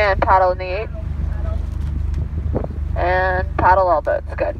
And paddle in the 8. And paddle all boats. Good.